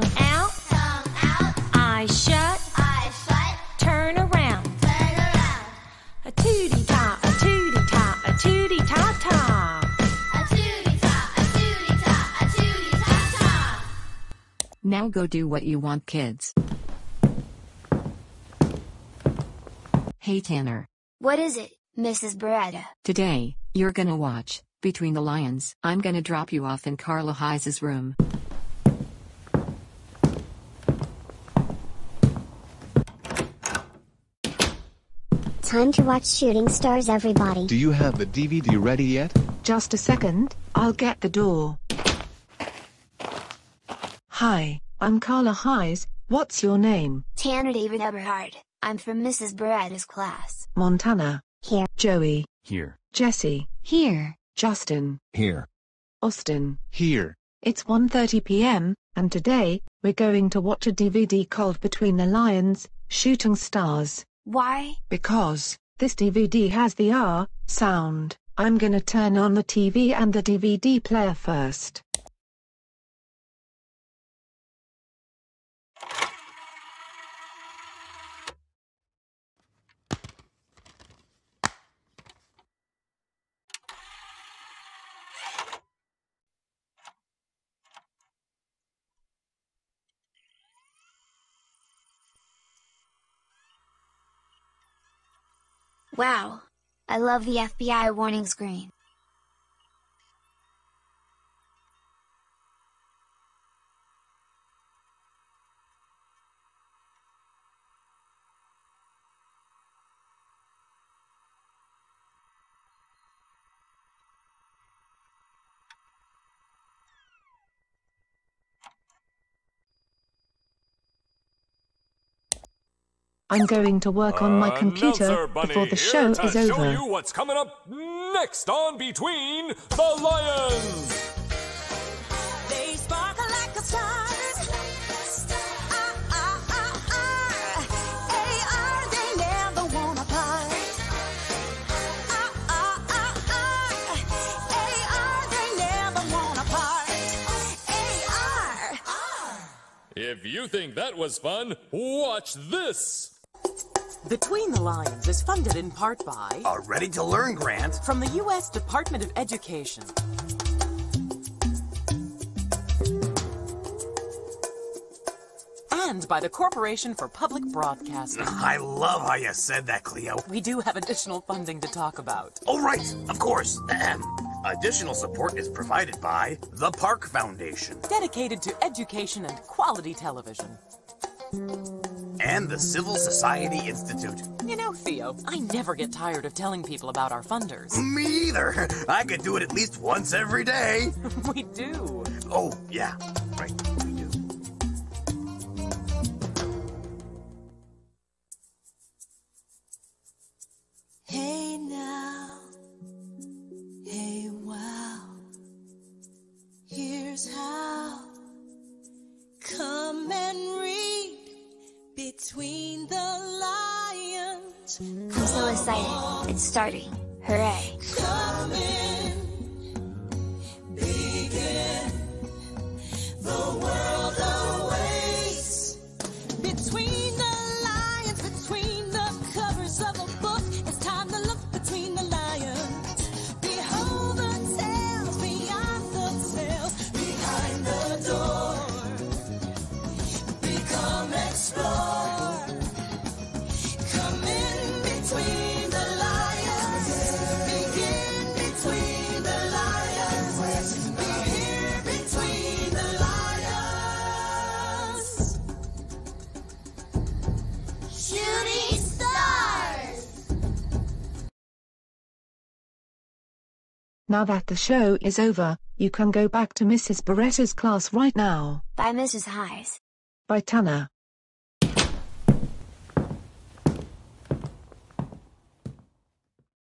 Tongue out, Tongue out, eyes shut, eyes shut, turn around. turn around. A tootie ta, a tootie ta, a tootie ta ta. A tootie ta, a tootie ta, a tootie ta ta. Now go do what you want, kids. Hey Tanner. What is it, Mrs. Beretta? Today, you're gonna watch Between the Lions. I'm gonna drop you off in Carla Hayes' room. Time to watch Shooting Stars, everybody. Do you have the DVD ready yet? Just a second, I'll get the door. Hi, I'm Carla Hayes. What's your name? Tanner David Eberhardt. I'm from Mrs. Beretta's class. Montana. Here. Joey. Here. Jesse. Here. Justin. Here. Austin. Here. It's 1:30 p.m., and today, we're going to watch a DVD called Between the Lions, Shooting Stars. Why? Because, this DVD has the R sound, I'm gonna turn on the TV and the DVD player first. Wow. I love the FBI warning screen. I'm going to work on my computer before the here show to is show over. you what's coming up next on Between the Lions. They sparkle like the stars. Ah, ah, ah, ah. A-R, they never wanna part. Ah, ah, ah, ah. A-R, they never wanna part. A-R. If you think that was fun, watch this. Between the Lions is funded in part by A ready to learn grant. from the U.S. Department of Education. And by the Corporation for Public Broadcasting. I love how you said that, Cleo. We do have additional funding to talk about. Oh, right, of course. Ahem. Additional support is provided by the Park Foundation Dedicated to education and quality television. And the Civil Society Institute. You know, Theo, I never get tired of telling people about our funders. Me either. I could do it at least once every day. we do. Oh, yeah, right, I'm so excited. It's starting. Hooray. Now that the show is over, you can go back to Mrs. Beretta's class right now. By Mrs. Hayes. By Tanner.